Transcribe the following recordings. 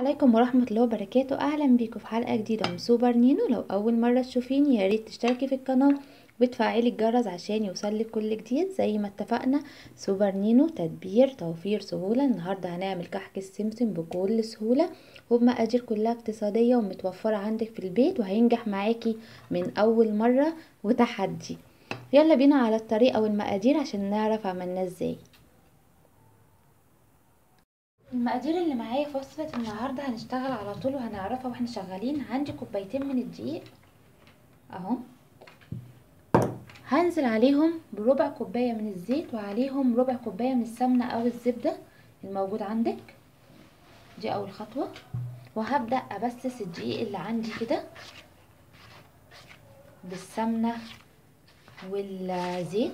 عليكم ورحمة الله وبركاته. أهلا بيكم في حلقة جديدة من سوبر نينو. لو أول مرة تشوفيني يا ريت تشتركي في القناة وتفعلي الجرس عشان يوصلك كل جديد. زي ما اتفقنا سوبر نينو تدبير توفير سهولة. النهاردة هنعمل كحك السمسم بكل سهولة. وبمقادير كلها اقتصادية ومتوفرة عندك في البيت وهينجح معاكي من أول مرة وتحدي. يلا بينا على الطريقة والمقادير عشان نعرف عملناه إزاي. المقادير اللي معايا في وصفة النهاردة هنشتغل على طول وهنعرفها وإحنا شغالين. عندي كوبايتين من الدقيق. أهو. هنزل عليهم بربع كوباية من الزيت وعليهم ربع كوباية من السمنة أو الزبدة الموجود عندك. دي أول خطوة. وهبدأ أبسس الدقيق اللي عندي كده بالسمنة والزيت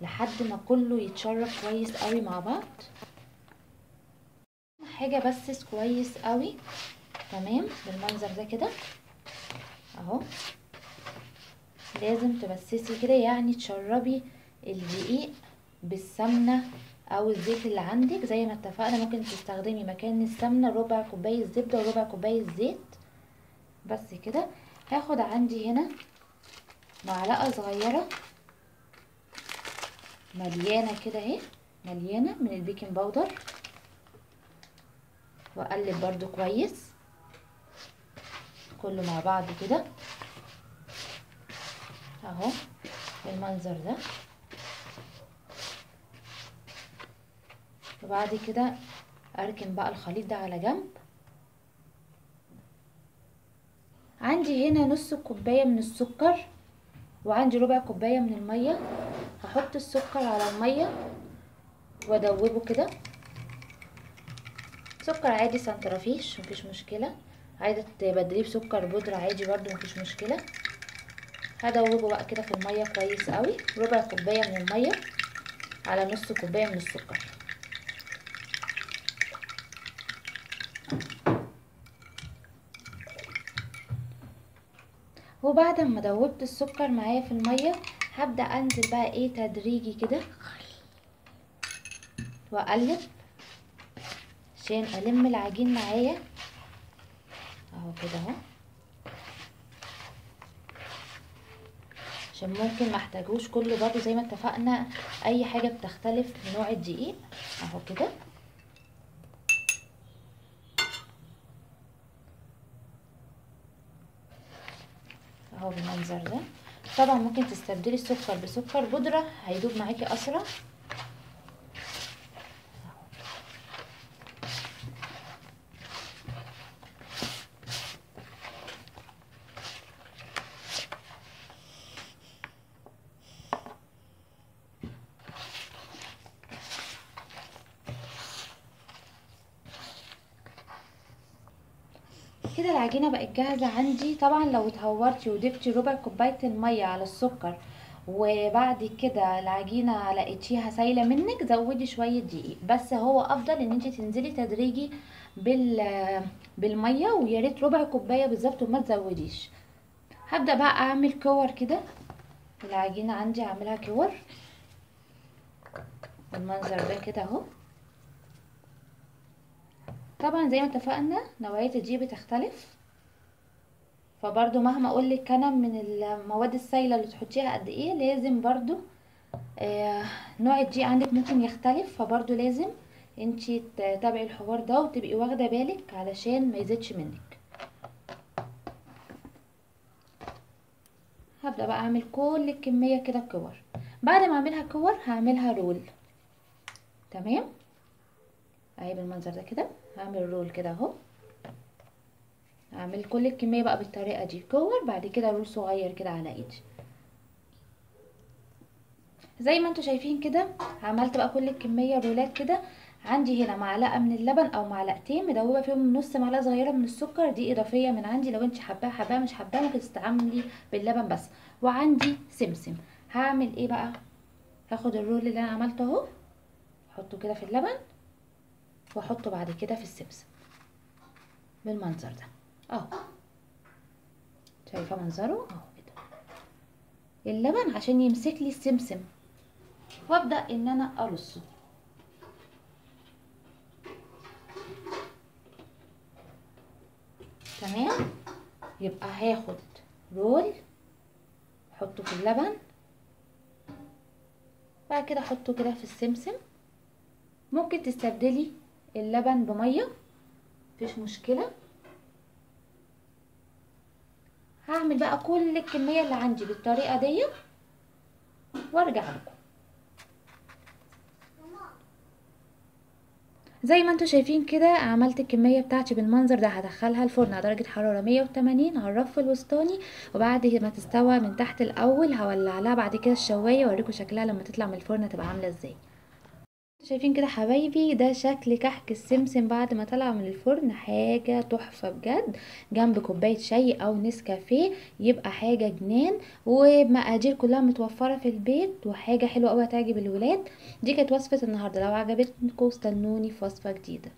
لحد ما كله يتشرب كويس قوي مع بعض. حاجة بسس كويس قوي. تمام؟ بالمنظر ده كده. أهو. لازم تبسسي كده يعني تشربي الدقيق بالسمنة أو الزيت اللي عندك. زي ما اتفقنا ممكن تستخدمي مكان السمنة ربع كوباية زبدة وربع كوباية زيت. بس كده. هاخد عندي هنا معلقة صغيرة مليانة كده أهي. مليانة من ال baking powder. وأقلب برضو كويس. كله مع بعض كده. أهو بالمنظر ده. وبعد كده أركن بقى الخليط ده على جنب. عندي هنا نص كوباية من السكر وعندي ربع كوباية من المية. هحط السكر على المية وأدوبه كده. سكر عادي سنترافيش مفيش مشكلة. عايزة تبدليه بسكر بودرة عادي برضو مفيش مشكلة. هدوبه بقى كده في المية كويس قوي. ربع كوباية من المية على نص كوباية من السكر. وبعد ما دوبت السكر معايا في المية هبدأ أنزل بقى إيه تدريجي كده. وأقلب. عشان ألم العجين معايا. أهو كده أهو. عشان ممكن محتاجوش كله برضو زي ما اتفقنا أي حاجة بتختلف في نوع الدقيق. أهو كده. أهو بالمنظر ده. طبعا ممكن تستبدلي السكر بسكر بودرة هيدوب معاكي أسرع. كده العجينة بقت جاهزة عندي. طبعا لو اتهورتي وضفتي ربع كوباية المية على السكر وبعد كده العجينة لقيتيها سايلة منك زودي شوية دقيق. بس هو أفضل إن انت تنزلي تدريجي بال بالمية ويا ريت ربع كوباية بالظبط وما تزوديش. هبدأ بقى أعمل كور كده. العجينة عندي أعملها كور. بالمنظر ده كده أهو. طبعا زي ما اتفقنا نوعية الدقيق بتختلف. فبرضو مهما اقولك أنا من المواد السائلة اللي تحطيها قد إيه لازم برضو آه نوع الدقيق عندك ممكن يختلف. فبرضو لازم انتي تتابعي الحوار ده وتبقي واخدة بالك علشان ما يزيدش منك. هبدأ بقى أعمل كل الكمية كده كور بعد ما أعملها كور هعملها roll. تمام؟ أهي بالمنظر ده كده. هعمل roll كده أهو. هعمل كل الكمية بقى بالطريقة دي. كور بعد كده roll صغير كده على إيدي. زي ما أنتوا شايفين كده عملت بقى كل الكمية رولات كده. عندي هنا معلقة من اللبن أو معلقتين مدوبة فيهم نص معلقة صغيرة من السكر. دي إضافية من عندي لو انت حباها حباها مش حباها ممكن تستعملي باللبن بس. وعندي سمسم. هعمل إيه بقى؟ هاخد الرول اللي أنا عملته أهو أحطه كده في اللبن. واحطه بعد كده في السمسم بالمنظر ده. اهو. شايفة منظره؟ اهو كده. اللبن عشان يمسك لي السمسم. وابدأ إن أنا أرصه. تمام؟ يبقى هاخد رول احطه في اللبن. بعد كده احطه كده في السمسم. ممكن تستبدلي اللبن بمية. مفيش مشكلة. هعمل بقى كل الكمية اللي عندي بالطريقة دي وأرجع لكم. زي ما أنتوا شايفين كده عملت الكمية بتاعتي بالمنظر ده. هدخلها الفرن على درجة حرارة 180 على الرف الوسطاني. وبعد ما تستوى من تحت الأول هولع لها بعد كده الشواية وأوريكم شكلها لما تطلع من الفرن تبقى عاملة إزاي. شايفين كده حبايبي ده شكل كحك السمسم بعد ما طلع من الفرن حاجة تحفة بجد. جنب كوباية شاي أو نسكافيه يبقى حاجة جنان ومقادير كلها متوفرة في البيت وحاجة حلوة قوي هتعجب الولاد. دي كانت وصفة النهاردة. لو عجبتكم استنوني في وصفة جديدة.